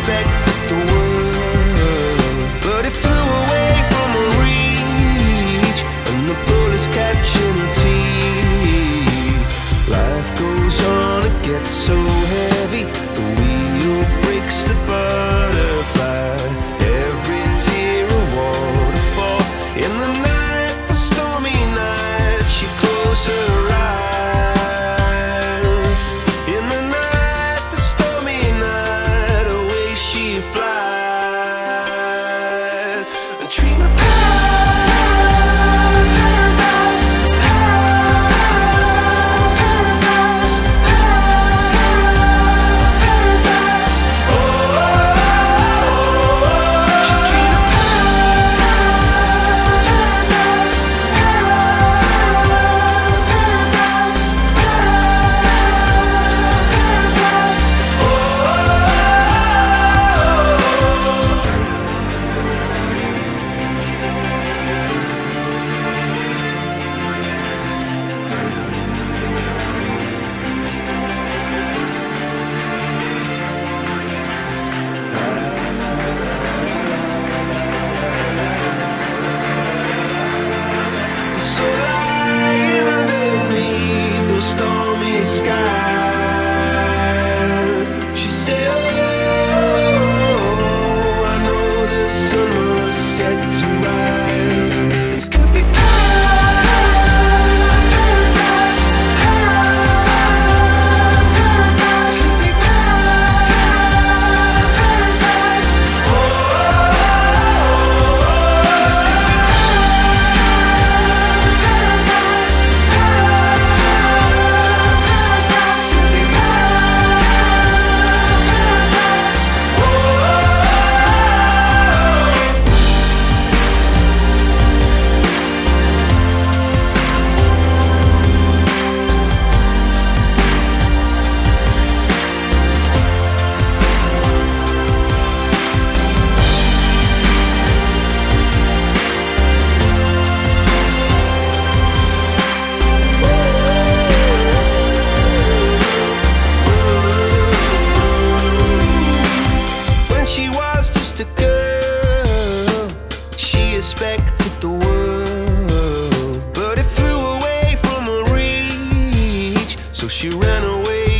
expected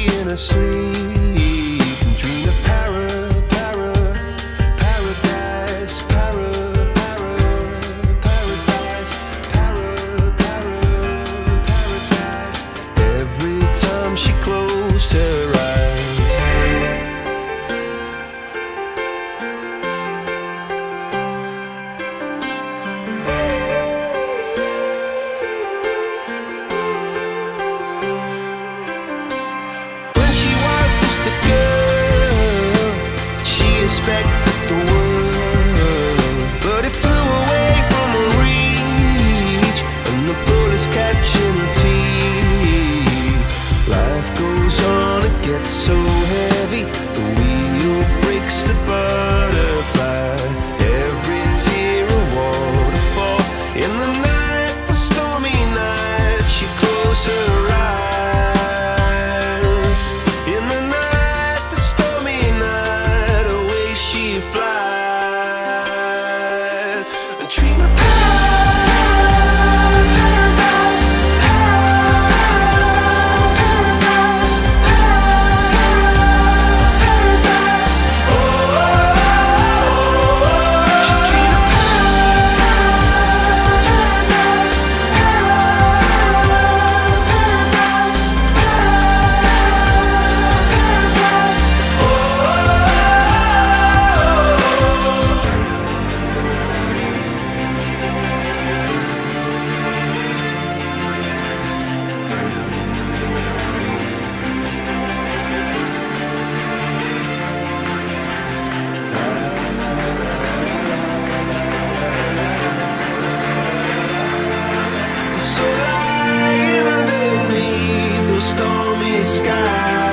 In a sleep. respected the world. But it flew away from reach And the bullets catching a teeth. Life goes on, it gets so sky.